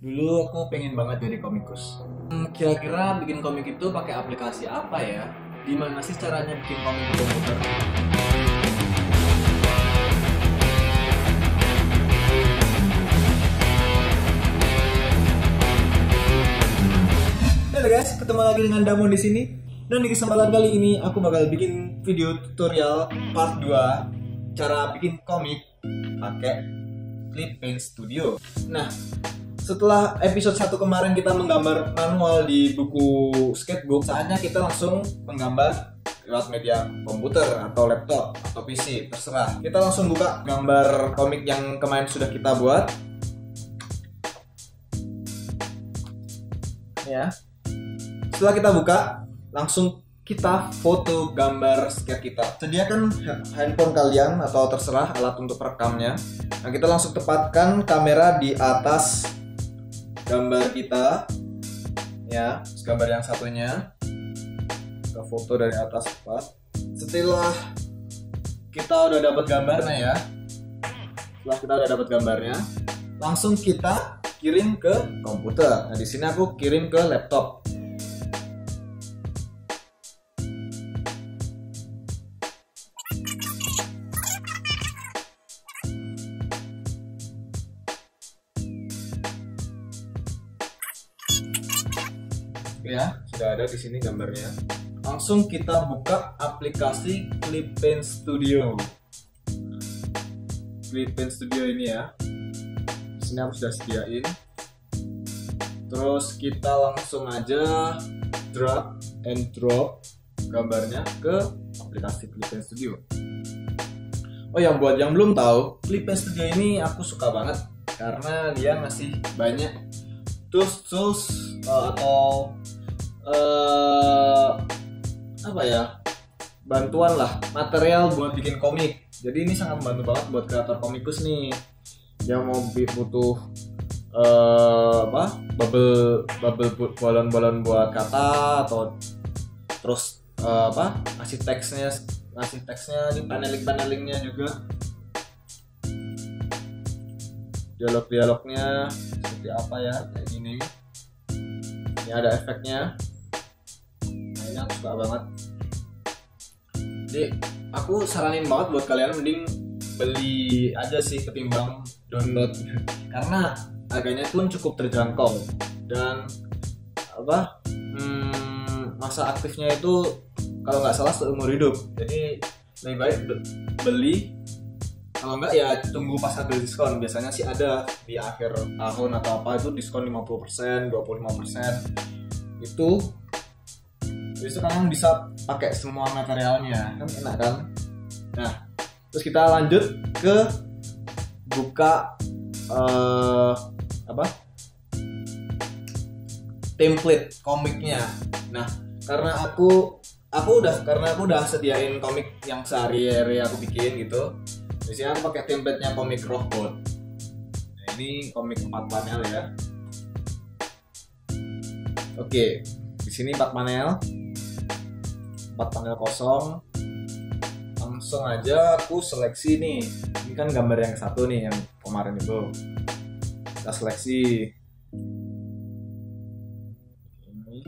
Dulu aku pengen banget jadi komikus. Hmm, Kira-kira bikin komik itu pakai aplikasi apa ya? Gimana sih caranya bikin komik di komputer? Halo guys, ketemu lagi dengan Damon di sini. Dan di kesempatan kali ini aku bakal bikin video tutorial part 2 cara bikin komik pakai Clip Paint Studio. Nah, setelah episode 1 kemarin kita menggambar manual di buku sketchbook, saatnya kita langsung menggambar lewat media komputer atau laptop atau PC, terserah. Kita langsung buka gambar komik yang kemarin sudah kita buat. Ya. Setelah kita buka, langsung kita foto gambar sketch kita. Sediakan handphone kalian atau terserah alat untuk perekamnya. Nah, kita langsung tepatkan kamera di atas gambar kita. Ya, gambar yang satunya. Kita foto dari atas tepat. Setelah kita udah dapat gambarnya ya. Setelah kita udah dapat gambarnya, langsung kita kirim ke komputer. Nah, di sini aku kirim ke laptop. Ada di sini gambarnya. Langsung kita buka aplikasi Clip Paint Studio. Clip Paint Studio ini ya. Di sini aku sudah sediain terus kita langsung aja drag and drop gambarnya ke aplikasi Clip Paint Studio. Oh yang buat yang belum tahu, Clip Studio ini aku suka banget karena dia ngasih banyak tools-tools uh, atau uh, apa ya? Bantuan lah material buat bikin komik. Jadi ini sangat membantu banget buat kreator komikus nih. Yang mau butuh uh, apa? Bubble bubble bu- balon-balon buat kata atau terus uh, apa? Ngasih teksnya ngasih teksnya di paneling panelingnya juga. Dialog-dialognya seperti apa ya kayak gini. Ini ada efeknya ini aku suka banget. Jadi aku saranin banget buat kalian mending beli aja sih ketimbang download. Karena harganya pun cukup terjangkau. Dan apa hmm, masa aktifnya itu kalau nggak salah seumur hidup. Jadi lebih baik be- beli. Kalau nggak ya tunggu pas ada diskon. Biasanya sih ada di akhir tahun atau apa itu diskon 50% 25% itu Habis itu kalian bisa pakai semua materialnya kan enak kan nah terus kita lanjut ke buka eh, apa template komiknya nah karena aku aku udah karena aku udah sediain komik yang sehari-hari aku bikin gitu sini aku pakai template-nya komik Rohbot. Nah, ini komik 4 panel ya. Oke, di sini 4 panel. 4 panel kosong. Langsung aja aku seleksi nih. Ini kan gambar yang satu nih yang kemarin itu. Kita seleksi. Ini.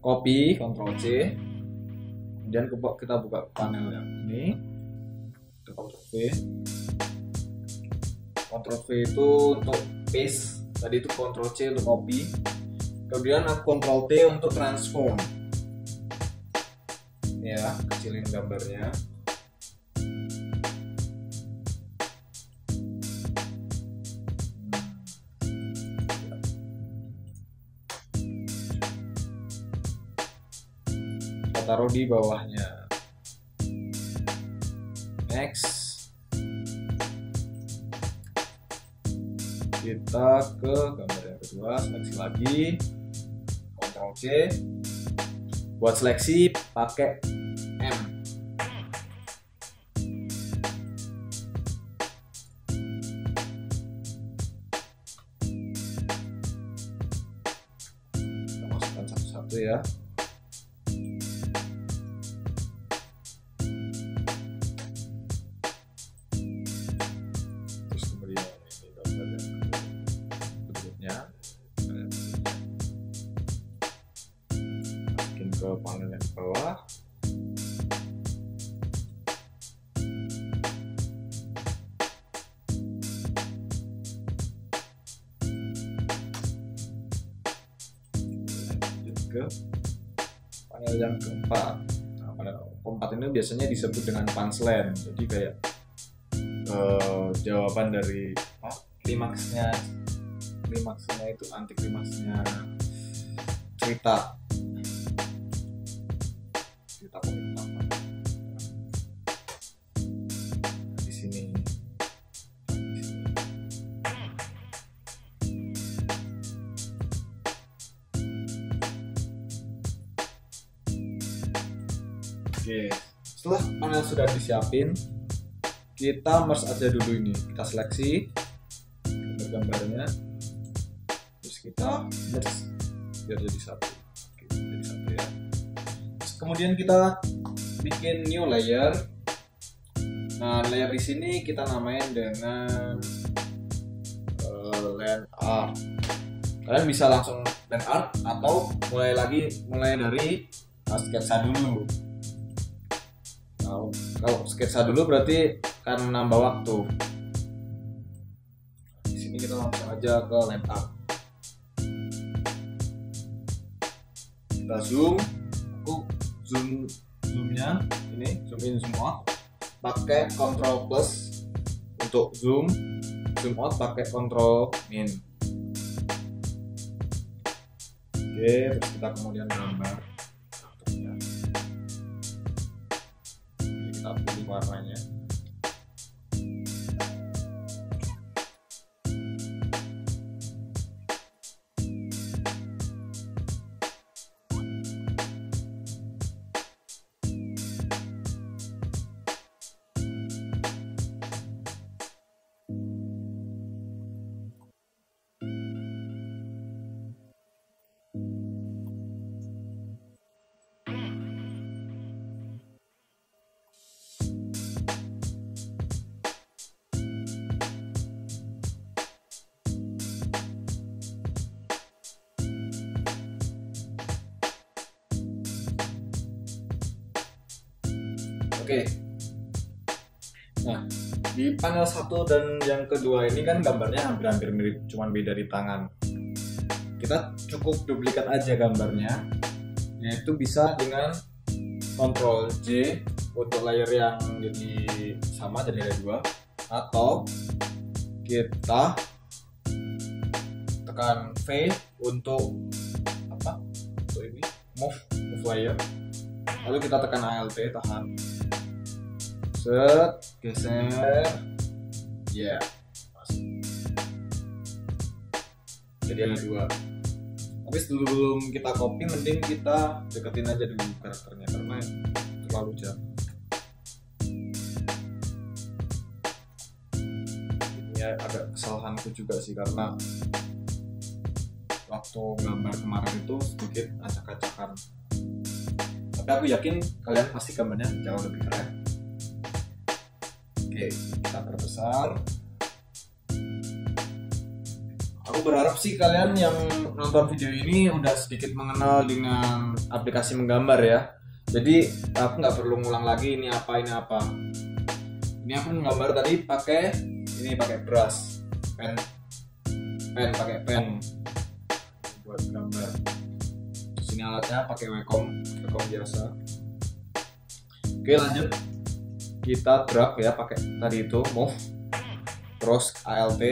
Copy, Ctrl C. Kemudian kita buka panel yang ini. Ctrl V Ctrl V itu untuk paste tadi itu Ctrl C untuk copy kemudian aku Ctrl T untuk transform ya kecilin gambarnya. Kita taruh di bawahnya. Next. Kita ke gambar yang kedua seleksi lagi. Ctrl C. Buat seleksi pakai biasanya disebut dengan punchline. Jadi kayak eh, jawaban dari apa, klimaksnya klimaksnya itu anti klimaksnya cerita cerita komik sudah disiapin kita merge aja dulu ini. Kita seleksi gambar-gambarnya terus kita merge biar jadi satu. Oke, jadi satu ya. Terus kemudian kita bikin new layer. Nah layer di sini kita namain dengan uh, land art. Kalian bisa langsung land art atau mulai lagi mulai dari uh, sketsa dulu Nah, kalau sketsa dulu berarti akan menambah waktu. Di sini kita langsung aja ke art kita zoom. Aku zoom zoomnya. Ini zoom in out pakai control plus untuk zoom. Zoom out pakai control min. Oke terus kita kemudian gambar warnanya Oke. Nah, di panel satu dan yang kedua ini kan gambarnya hampir-hampir mirip, cuman beda di tangan. Kita cukup duplikat aja gambarnya, yaitu bisa dengan Ctrl J untuk layer yang jadi sama jadi ada dua, atau kita tekan V untuk apa? Untuk ini move move layer. Lalu kita tekan Alt tahan set. Geser. Ya. Jadi ada dua. Tapi sebelum kita copy mending kita deketin aja dulu karakternya karena terlalu jauh. Ini agak kesalahanku juga sih karena waktu gambar kemarin itu sedikit acak-acakan. Tapi aku yakin kalian pasti gambarnya jauh lebih keren Oke, kita perbesar. Aku berharap sih kalian yang nonton video ini udah sedikit mengenal dengan aplikasi menggambar ya. Jadi aku nggak perlu ngulang lagi ini apa ini apa. Ini aku menggambar tadi pakai ini pakai brush, pen, pen pakai pen buat gambar. Terus ini alatnya pakai Wacom, Wacom biasa. Oke lanjut kita drag ya pakai tadi itu move. Terus ALT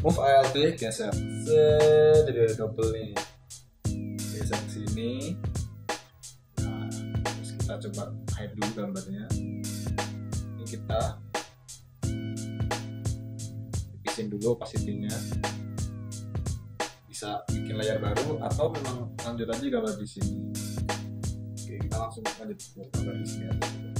move ALT geser. Set, ada double nih. Geser ke sini. Nah terus kita coba hide dulu gambarnya. Ini kita tipisin dulu opacity-nya. Bisa bikin layar baru atau memang lanjut aja gambar di sini. Oke kita langsung lanjut gambar di sini aja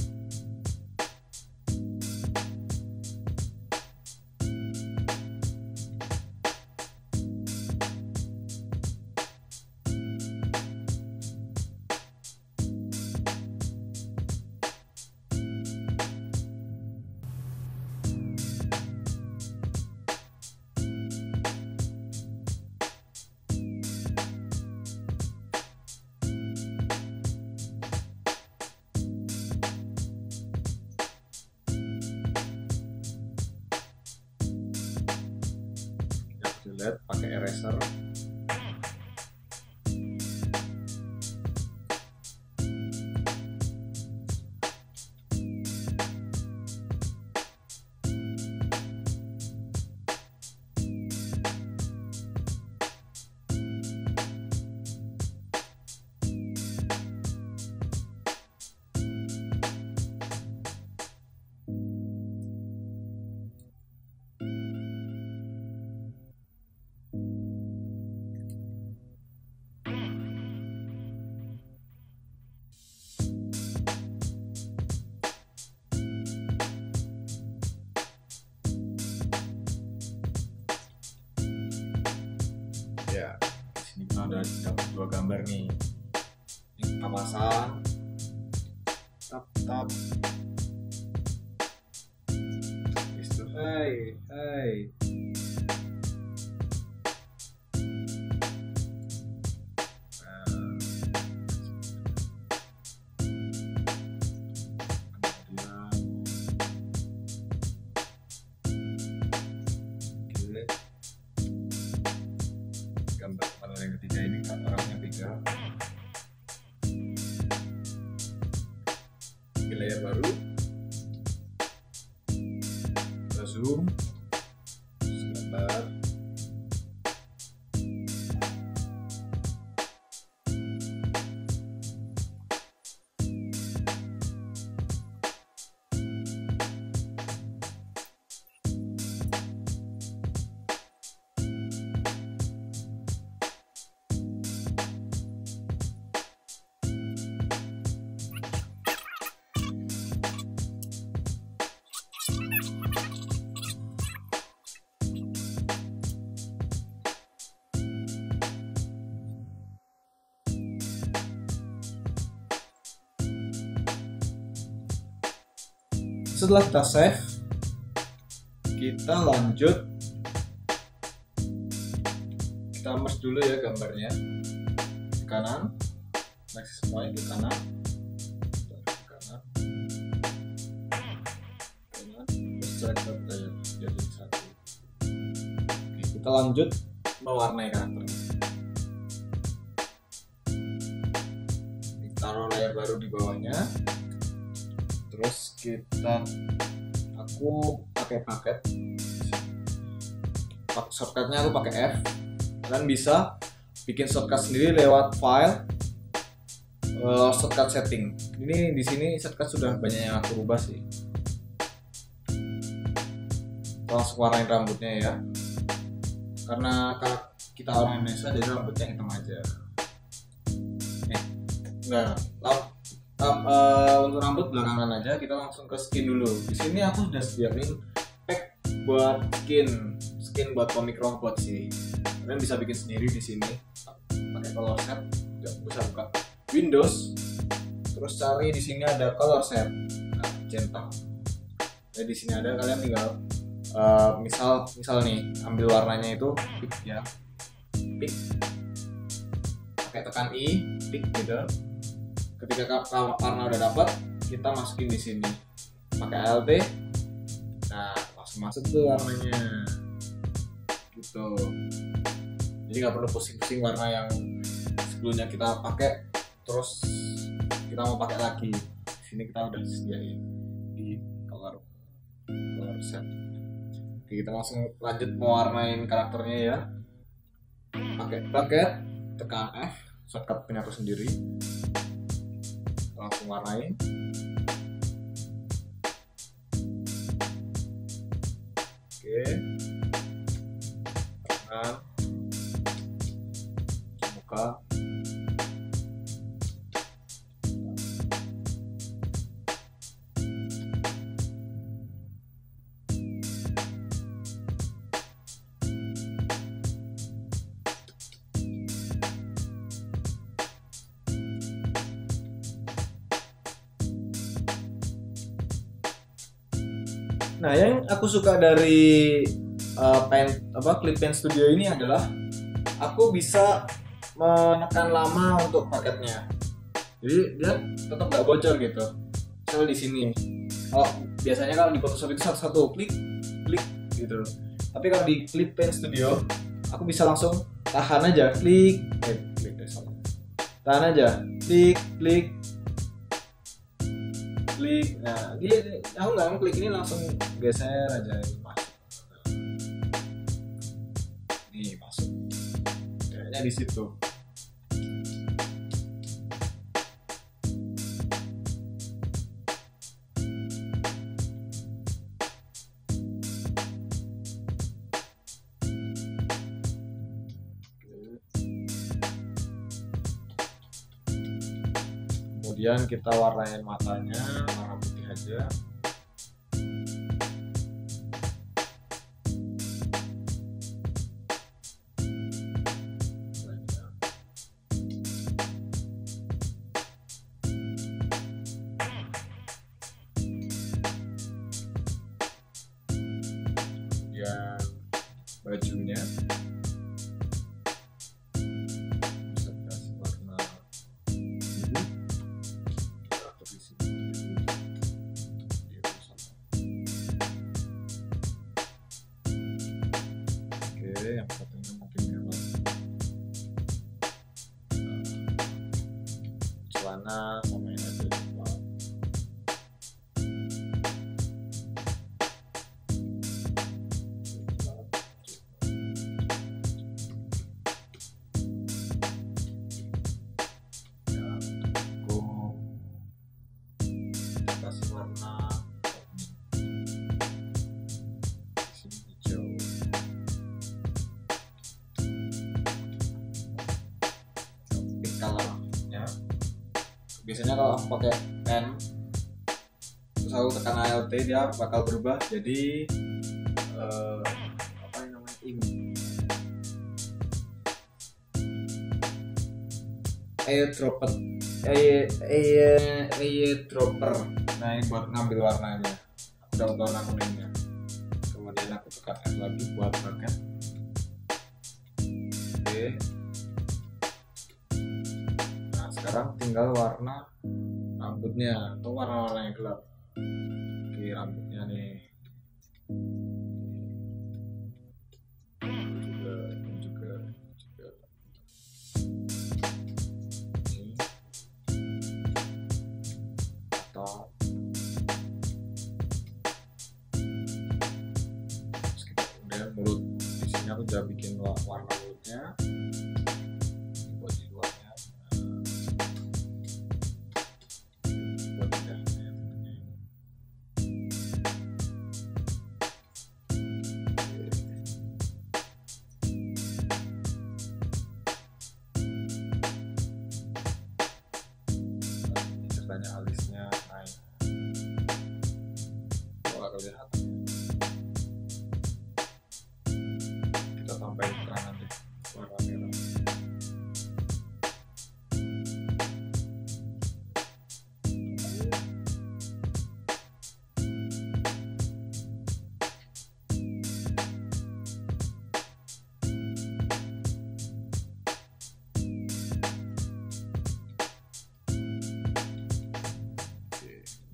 delete pakai eraser sini kita ada dapat dua gambar nih. Ini kita tap tap. Hai hai terus setelah kita save kita lanjut kita merge dulu ya gambarnya ke kanan next semuanya ke kanan ke kanan kanan satu Oke, kita lanjut mewarnai karakternya kita aku pakai paket. Pak- shortcutnya aku pakai F. Kalian bisa bikin shortcut sendiri lewat file eh, shortcut setting. Ini di sini shortcut sudah banyak yang aku rubah sih. Langsung warnain rambutnya ya. Karena kalau kita orang Indonesia jadi rambutnya hitam aja. Eh enggak lam- lam- eh, untuk rambut belakangan aja kita langsung ke skin dulu. Di sini aku sudah sediain pack buat skin skin buat komik robot sih. Kalian bisa bikin sendiri di sini. Pakai color set Udah, bisa buka Windows. Terus cari di sini ada color set. Nah, centang. Jadi di sini ada kalian tinggal eh, misal misal nih ambil warnanya itu pick ya. Pick pakai tekan i pick gitu ketika ka- ka- warna udah dapat kita masukin di sini. Pakai alt nah langsung masuk tuh warnanya. Gitu. Jadi nggak perlu pusing-pusing warna yang sebelumnya kita pakai terus kita mau pakai lagi. Di sini kita udah sediain di color color set. Oke kita langsung lanjut mewarnain karakternya ya. Pakai bucket tekan F shortcut punya aku sendiri langsung warnain oke. tangan Nah, yang aku suka dari uh, pen apa Clip Pen Studio ini adalah aku bisa menekan lama untuk paketnya. Jadi dia tetap nggak bocor gitu. Misal di sini. Kalau biasanya kalau di Photoshop itu satu-satu klik, klik gitu. Tapi kalau di Clip Pen Studio aku bisa langsung tahan aja klik eh klik eh, salah tahan aja klik klik klik nah dia aku nggak klik ini langsung geser aja masuk ini masuk. Kayaknya di situ kemudian kita warnain matanya warna putih aja. Kemudian 呢？Biasanya kalau aku pakai pen terus aku tekan ALT dia bakal berubah jadi eh, apa yang namanya ini airdropper air air airdropper nah ini buat ngambil warnanya. Aku dapat warna kuningnya kemudian aku tekan F lagi buat paket. Oke sekarang tinggal warna rambutnya atau warna-warna yang gelap. Oke rambutnya nih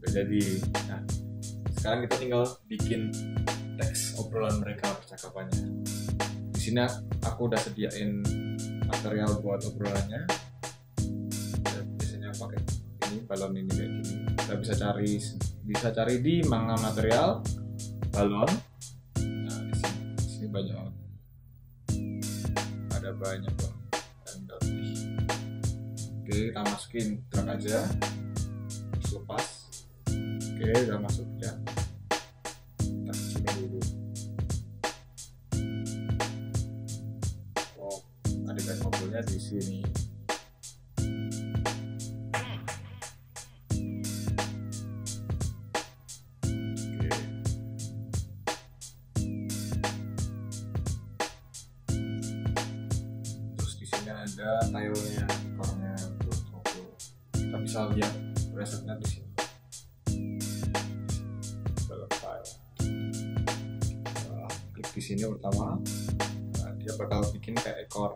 udah jadi. Nah, sekarang kita tinggal bikin teks obrolan mereka percakapannya. Di sini aku udah sediain material buat obrolannya. Ya, biasanya pakai ini balon ini kayak gini. Kita bisa cari bisa cari di manga material balon. Nah, di sini, di sini banyak. Ada banyak banget. Oke, kita masukin drag aja terus lepas oke udah masuk ya. Kita sini dulu. Oh sini. Oke. Terus di sini ada tile-nya ekornya untuk ngobrol kita bisa lihat presetnya di sini di sini pertama nah, dia bakal bikin kayak ekor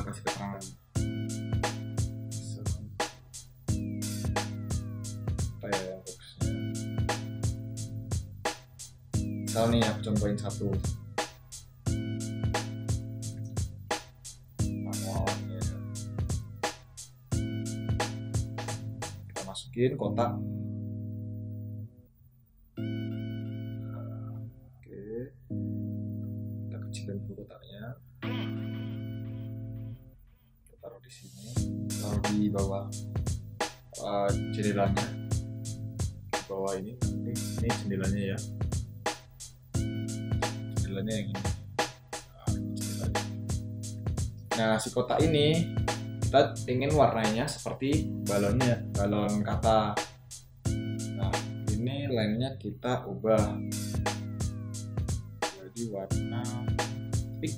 tinggal kasih keterangan. Apa ya yang? Misal nih aku contohin satu. manualnya kita masukin kotak ini kita ingin warnanya seperti balonnya, balon kata. Nah, ini lainnya kita ubah. Jadi warna pink.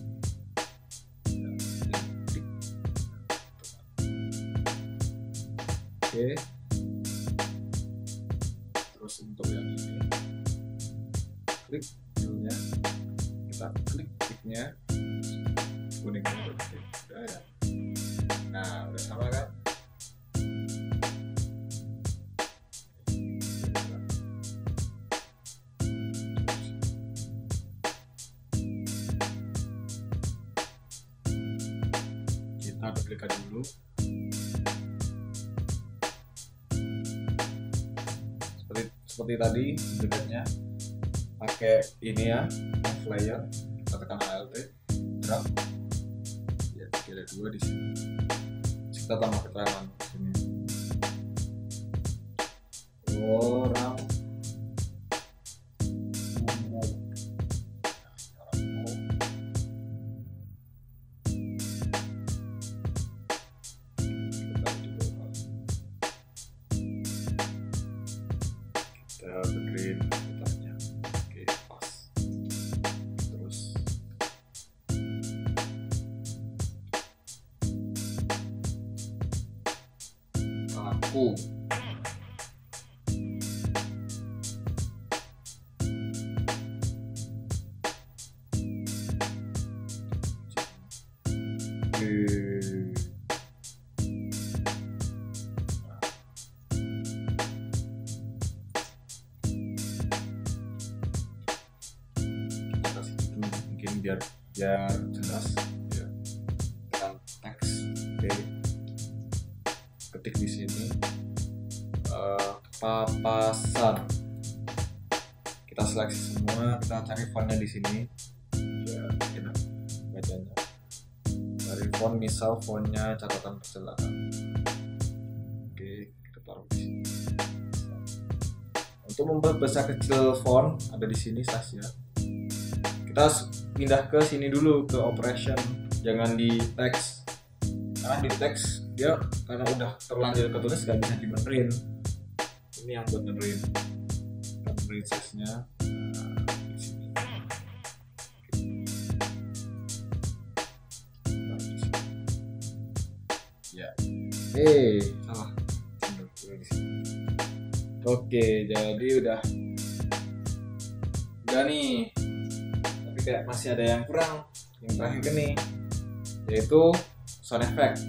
Oke. Terus untuk yang ini, klik dulunya, kita klik kliknya, seperti tadi duplikatnya pakai ini ya flyer tekan alt drag ya ada dua di sini. Kita tambah keterangan mungkin biar biar jelas ya tekan teks oke. Ketik di sini papasan. Kita seleksi semua kita cari fontnya di sini. Ya enak bacanya. Dari font misal fontnya catatan perjalanan oke kita taruh di sini. Untuk membuat besar kecil font ada di sini size ya. Kita pindah ke sini dulu ke operation. Jangan di teks karena di teks dia karena udah terlanjur ketulis gak bisa dibenerin ini yang benerin. Benerin size nya di sini Taruh di sini. ya. Eh salah. Oke jadi udah. Udah nih. Tapi kayak masih ada yang kurang. Yang terakhir nih. Yaitu sound effect.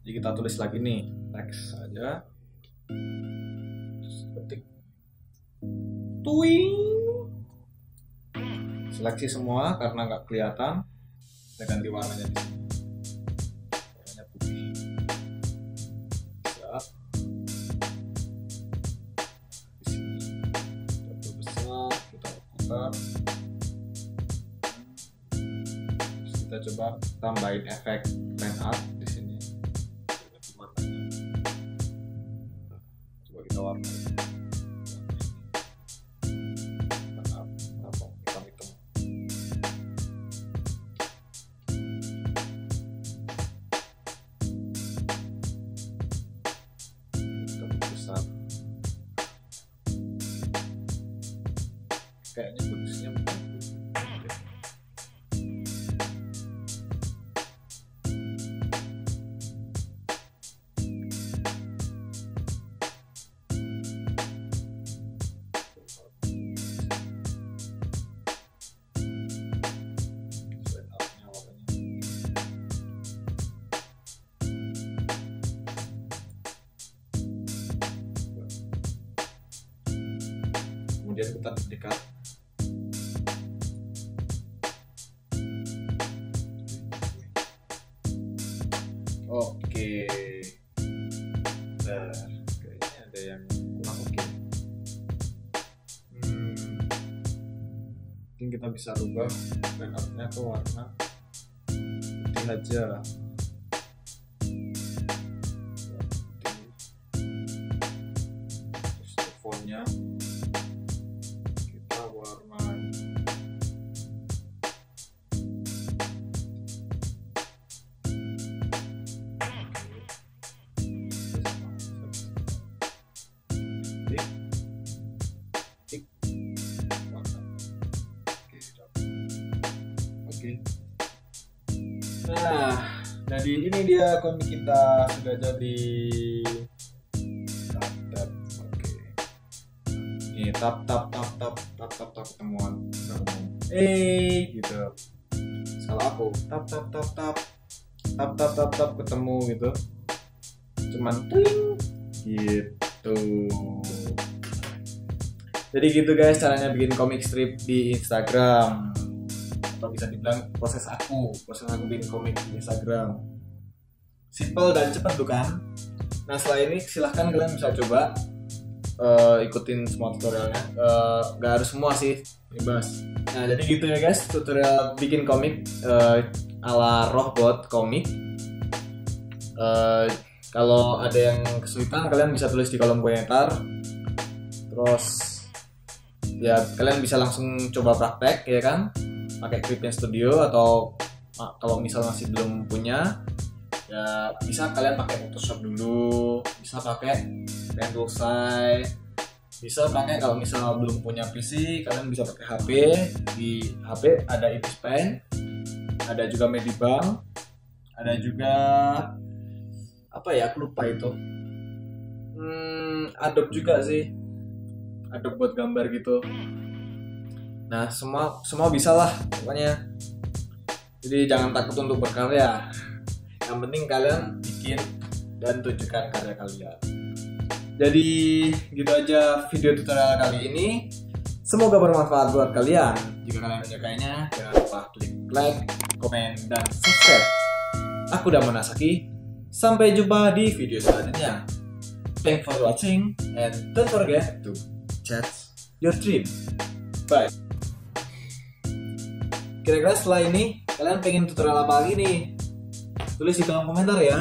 Jadi kita tulis lagi nih. Teks aja ketik. Tuing seleksi semua karena nggak kelihatan. Kita ganti warnanya di sini. Warnanya putih. Siap. di sini. Kita perbesar kita putar. Kita coba tambahin efek kayaknya bagusnya. Kemudian kita dekat mungkin kita bisa rubah backupnya ke warna. Putih aja ini komik kita sudah jadi. Tap, tap. Oke. Nih, tap tap tap tap tap tap tap ketemuan. Eh, gitu. Salah aku. Tap tap tap tap tap tap tap tap ketemu gitu. Cuman tling gitu. Jadi gitu guys caranya bikin komik strip di Instagram atau bisa dibilang proses aku proses aku bikin komik di Instagram simple dan cepat tuh kan nah setelah ini silahkan kalian bisa coba eh, ikutin semua tutorialnya. Eh, nggak harus semua sih bebas nah jadi gitu ya guys tutorial bikin komik eh, ala Rohbot komik. Eh, kalau ada yang kesulitan kalian bisa tulis di kolom komentar. Terus ya kalian bisa langsung coba praktek ya kan? Pakai Clipin Studio atau ah, kalau misal masih belum punya ya bisa kalian pakai Photoshop dulu bisa pakai Pen Toolsai bisa pakai kalau misal belum punya PC kalian bisa pakai HP di HP ada Ibis Pen ada juga Medibank ada juga apa ya aku lupa itu. Hmm, Adobe juga sih. Adobe buat gambar gitu. Nah semua semua bisa lah pokoknya. Jadi jangan takut untuk berkarya yang penting kalian bikin dan tunjukkan karya kalian. Jadi gitu aja video tutorial kali ini. Semoga bermanfaat buat kalian. Jika kalian menyukainya jangan lupa klik like komen dan subscribe. Aku udah Saki sampai jumpa di video selanjutnya. Thanks for watching and don't forget to chat your dream bye. Kira-kira setelah ini kalian pengen tutorial apa lagi nih tulis di kolom komentar ya